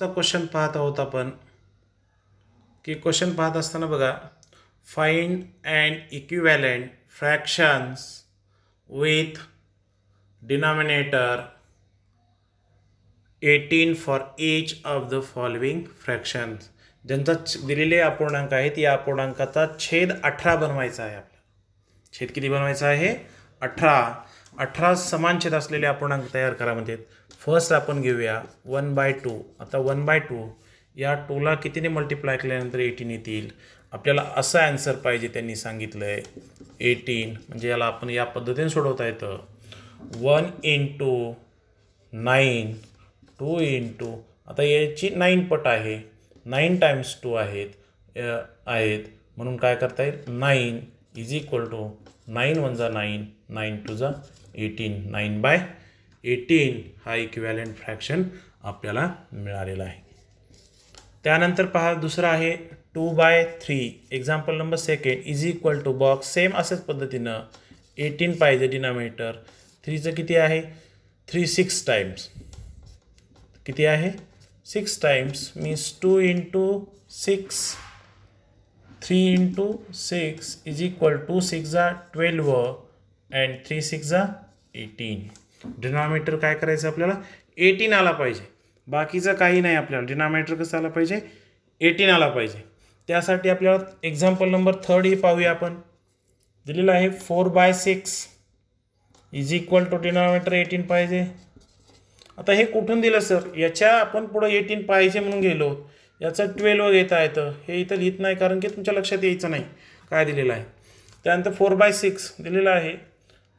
चा क्वेश्चन पाहत आहोत आपण. की क्वेश्चन पाहत असताना बघा find and equivalent fractions with denominator eighteen for each of the following fractions ज्यांचा दिलेले अपूर्णांक आहेत या अपूर्णांकाचा छेद अठरा बनवायचा आहे आपल्याला. छेद किती बनवायचा आहे? अठरा. अठरा समान छेद असलेले अपूर्णांक तयार करा म्हणजे फर्स्ट आपण घेऊया वन बाय टू आता वन बाय टू या टूला कितीने मल्टिप्लाय केल्यानंतर एटीन येतील? आपल्याला असा ॲन्सर पाहिजे त्यांनी सांगितलं आहे एटीन म्हणजे याला आपण या पद्धतीने सोडवता येतं. One into nine two into आता याची नाईन पट आहे. नाईन टाईम्स टू आहेत आहेत. म्हणून काय करता येईल? Nine is equal to nine one जा नाईन नाईन टू जा एटीन नाईन बाय एटीन हा इक्वॅलेंट फ्रॅक्शन आपल्याला मिळालेला आहे. त्यानंतर पहा दुसरं आहे two by three example number second is equal to box same अशाच पद्धतीनं एटीन पाहिजे डिनॉमिनेटर थ्रीचं किती आहे? थ्री सिक्स टाईम्स किती आहे? Six times means two into six three into six is equal to six जा ट्वेल्व अँड थ्री सिक्स जा eighteen denominator काय करायचं आपल्याला? एटीन आला पाहिजे. बाकीचं काही नाही आपल्याला. डिनॉमिनेटर कसं आला पाहिजे? एटीन आला पाहिजे. त्यासाठी आपल्याला एक्झाम्पल नंबर थर्ड ही पाहूया आपण. दिलेलं आहे four by six is equal to denominator eighteen पाहिजे. आता हे कुठून दिलं सर याच्या आपण पुढं एटीन पाहिजे म्हणून गेलो. याचं ट्वेल्व घेता येतं हे इथं लिहित नाही कारण की तुमच्या लक्षात यायचं नाही. काय दिलेलं आहे? त्यानंतर फोर बाय सिक्स दिलेलं आहे.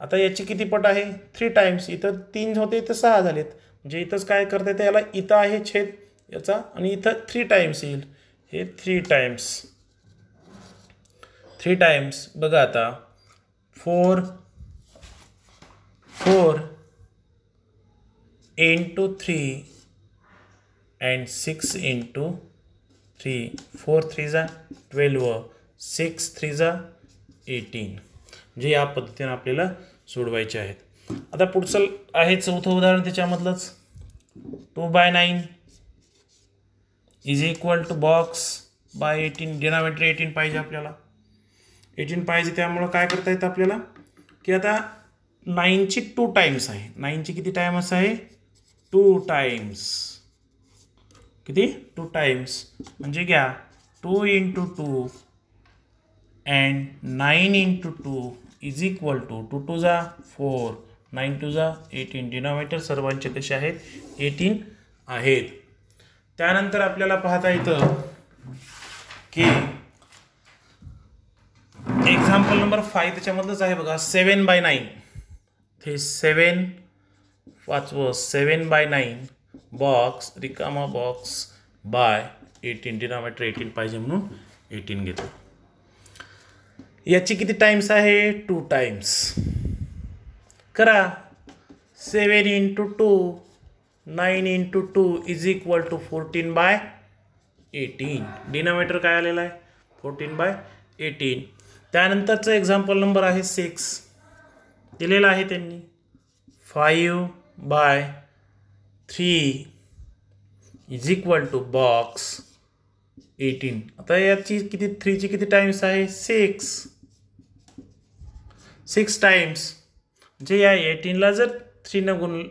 आता याची किती पट आहे? थ्री टाईम्स इथं तीन होते इथं सहा झालेत. म्हणजे इथंच काय करता येतं? याला इथं आहे छेद याचा आणि इथं थ्री टाईम्स येईल. हे थ्री टाईम्स थ्री टाईम्स बघा आता. Four four into three and six into three four three जा ट्वेल्व सिक्स थ्री जा एटीन म्हणजे या पद्धतीने आपल्याला सोडवायचे आहेत. आता पुढचं आहे चौथं उदाहरण त्याच्यामधलंच. Two by nine is equal to box by eighteen denominator eighteen पाहिजे आपल्याला. एटीन पाहिजे त्यामुळं काय करता येतं आपल्याला? की आता नाईनची टू टाईम्स आहे. नाईनची किती टाईम्स आहे? टू टाईम्स किती? टू टाईम्स म्हणजे घ्या. Two into two and nine into two is equal to two two two four nine two जा एटीन डिनॉमिनेटर सर्वांचे कसे आहेत? एटीन आहेत. त्यानंतर आपल्याला पाहता येतं की एक्झाम्पल नंबर फाय त्याच्यामधलंच आहे बघा सेवन बाय नाईन हे सेवन वाचवं सेवन बाय नाईन बॉक्स रिकामा box by eighteen denominator eighteen पाहिजे म्हणून एटीन घेतो. याची किती टाईम्स आहे? टू टाईम्स करा. Seven into two nine into two is equal to fourteen by eighteen denominator काय आलेलं आहे? फोर्टीन बाय एटीन त्यानंतरचं एक्झाम्पल नंबर आहे सिक्स दिलेला आहे त्यांनी. Five by three is equal to box eighteen आता याची किती थ्रीची किती टाईम्स आहे? सिक्स सिक्स टाईम्स म्हणजे या एटीनला जर थ्रीनं गुण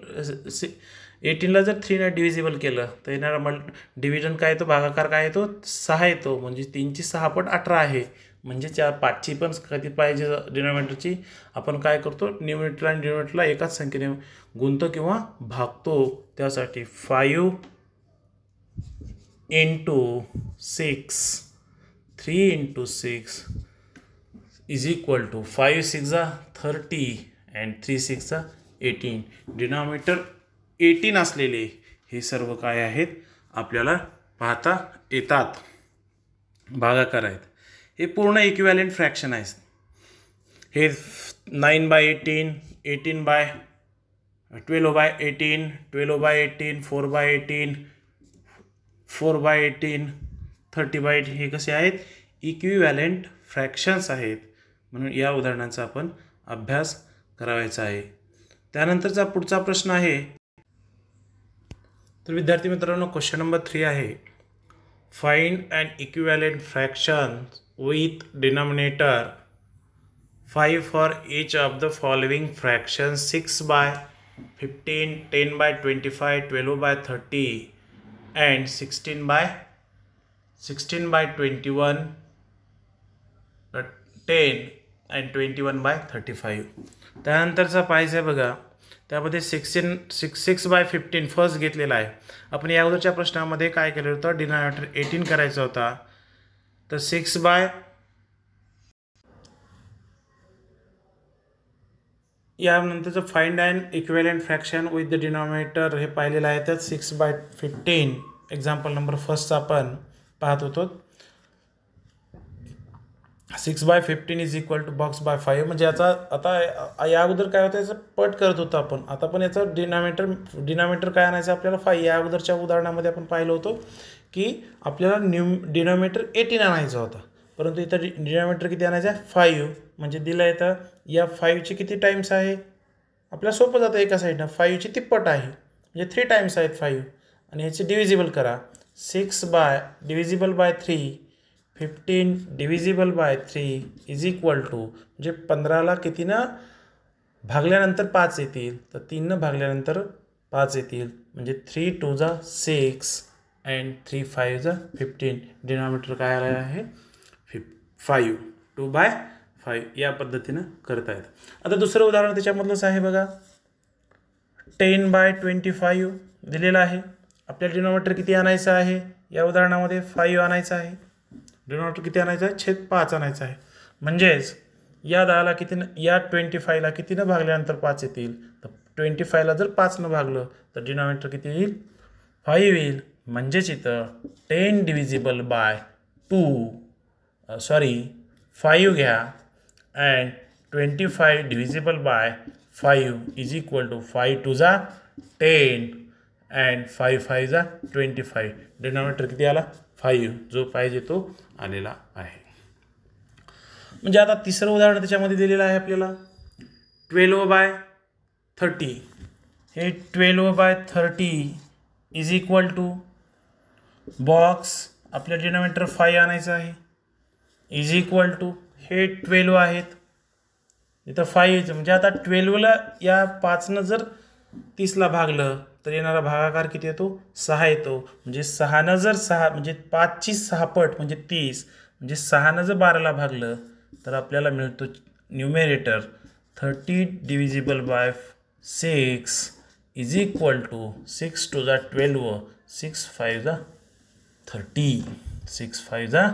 एटीनला जर थ्रीनं डिव्हिजिबल केलं तर येणारा मल डिव्हिजन काय येतो भागाकार काय येतो सहा येतो. म्हणजे तीनची सहा पट अठरा आहे. म्हणजे त्या पाचची पण कधी पाहिजे डिनॉमिनेटरची आपण काय करतो न्यूमिनेटरला आणि डिनॉमिनेटरला एकाच संख्येने गुंतो किंवा भागतो. त्यासाठी five into six three into six is equal to five six जा थर्टी अँड थ्री सिक्स जा एटीन डिनॉमिनेटर एटीन असलेले हे सर्व काय आहेत? आपल्याला पाहता येतात. भागाकार आहेत. हे पूर्ण इक्वॅलेंट फ्रॅक्शन आहेत. हे nine by eighteen eighteen by twelve by eighteen twelve by eighteen four by eighteen four by eighteen thirty by eighteen हे कसे आहेत? इक्विवॅलेंट फ्रॅक्शन्स आहेत. म्हणून या उदाहरणांचा आपण अभ्यास करावायचा आहे. त्यानंतरचा पुढचा प्रश्न आहे. तर विद्यार्थी मित्रांनो क्वेश्चन नंबर थ्री आहे. Find and equivalent fraction with denominator five for each of the following fraction six by fifteen ten by twenty five twelve by thirty and sixteen by sixteen by twenty one ten and twenty one by thirty five त्यानंतरचा पाहिजे आहे बघा. त्यामध्ये sixteen six six by fifteen first घेतलेला आहे. आपण या अगोदरच्या प्रश्नामध्ये काय केलं होतं? डिनॉमिनेटर एटीन करायचा होता. तर six by यानंतरचं find and equivalent fraction with the denominator हे पाहिलेलं आहे. तर six by fifteen example number first आपण पाहत होतो. Six by fifteen is equal to box by five म्हणजे याचा आता या अगोदर काय होतं याचं पट करत होतं आपण. आता पण याचं डिनॉमिनेटर डिनॉमिनेटर काय आणायचं आपल्याला? फाईव्ह या अगोदरच्या उदाहरणामध्ये आपण पाहिलं होतं की आपल्याला न्यू डिनॉमिनेटर एटीन आणायचा होता. परंतु इथं डि डिनॉमिनेटर किती आणायचं आहे? फाईव्ह म्हणजे दिलं येतं या फाईव्हचे किती टाईम्स आहे? आपल्याला सोपं जातं एका साईडनं फाईव्हची तिप्पट आहे. म्हणजे थ्री टाईम्स आहेत फाईव्ह आणि ह्याचे डिव्हिजिबल करा. Six by divisible by three fifteen divisible by three is equal to म्हणजे पंधराला कितीनं भागल्यानंतर पाच येतील तर तीननं भागल्यानंतर पाच येतील. म्हणजे थ्री टू जा सिक्स अँड थ्री फाईव्ह जा फिफ्टीन डिनॉमिनेटर काय आलं आहे? फिफ फाईव्ह टू बाय फाईव्ह या पद्धतीनं करता येतं. आता दुसरं उदाहरण त्याच्यामधलंच आहे बघा. टेन बाय ट्वेंटी फाईव्ह दिलेलं आहे. आपल्या डिनॉमिनेटर किती आणायचं आहे? या उदाहरणामध्ये फाईव्ह आणायचं आहे. डिनॉमिनेटर किती आणायचं आहे? छेद पाच आणायचं आहे. म्हणजेच या दहाला कितीनं या ट्वेंटी फायला कितीनं भागल्यानंतर पाच येतील? तर ट्वेंटी फायला जर पाचनं भागलं तर डिनॉमिनेटर किती येईल? फाईव्ह येईल. म्हणजेच इथं ten divisible by two sorry five घ्या and twenty five divisible by five is equal to five two जा टेन अँड फाईव्ह फाईव्ह जा ट्वेंटी फाईव्ह डिनॉमिनेटर किती आला? फाईव्ह जो पाहिजे तो आलेला आहे. म्हणजे आता तिसरं उदाहरण त्याच्यामध्ये दिलेलं आहे आपल्याला. Twelve by thirty. हे twelve by thirty is equal to box आपल्या डिनोमिनेटर फाय आणायचं आहे. इज इक्वल टू हे ट्वेल्व आहेत. इथं फाईव्ह म्हणजे आता ट्वेल्वला या पाचनं जर तीसला भागलं तर येणारा भागाकार किती येतो? सहा येतो. म्हणजे सहानं जर सहा म्हणजे पाचची सहा पट म्हणजे तीस म्हणजे सहानं जर बाराला भागलं तर आपल्याला मिळतो numerator. Thirty divisible by six is equal to six two जा ट्वेल्व सिक्स फाईव्ह जा थर्टी सिक्स फाईव्ह जा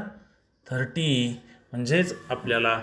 थर्टी. म्हणजेच आपल्याला